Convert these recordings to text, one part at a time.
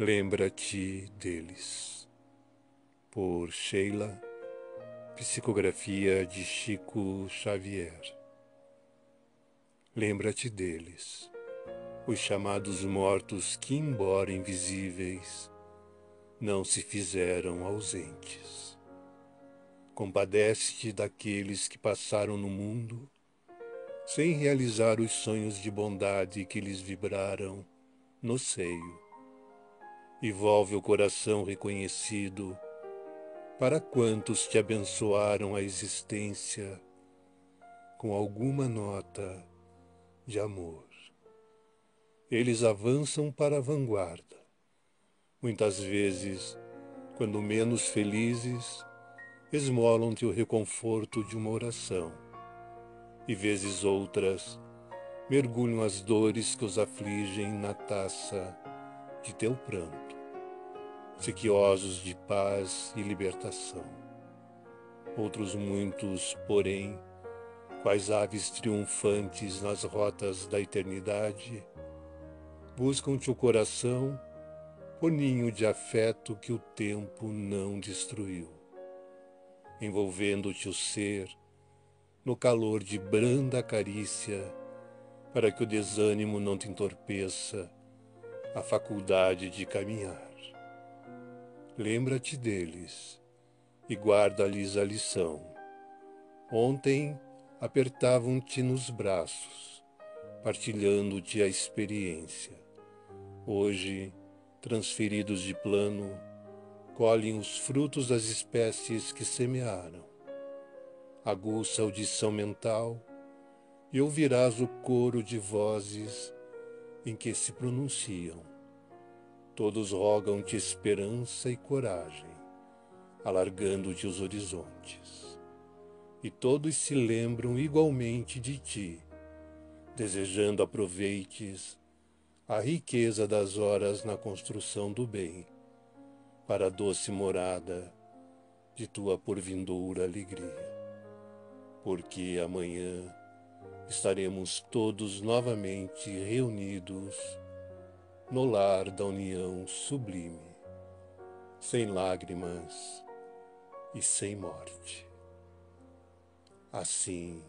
Lembra-te deles. Por Sheila, psicografia de Chico Xavier. Lembra-te deles, os chamados mortos que, embora invisíveis, não se fizeram ausentes. Compadece-te daqueles que passaram no mundo sem realizar os sonhos de bondade que lhes vibraram no seio e volve o coração reconhecido para quantos te abençoaram a existência com alguma nota de amor. Eles avançam para a vanguarda. Muitas vezes, quando menos felizes, esmolam-te o reconforto de uma oração, e vezes outras, mergulham as dores que os afligem na taça de teu pranto, sequiosos de paz e libertação. Outros muitos, porém, quais aves triunfantes nas rotas da eternidade, buscam-te o coração, o ninho de afeto que o tempo não destruiu, envolvendo-te o ser no calor de branda carícia, para que o desânimo não te entorpeça a faculdade de caminhar. Lembra-te deles e guarda-lhes a lição. Ontem apertavam-te nos braços, partilhando-te a experiência. Hoje, transferidos de plano, colhem os frutos das espécies que semearam. Aguça a audição mental e ouvirás o coro de vozes em que se pronunciam. Todos rogam-te esperança e coragem, alargando-te os horizontes. E todos se lembram igualmente de ti, desejando aproveites a riqueza das horas na construção do bem, para a doce morada de tua porvindoura alegria. Porque amanhã estaremos todos novamente reunidos no lar da união sublime, sem lágrimas e sem morte. Assim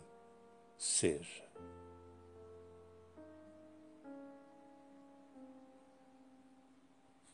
seja.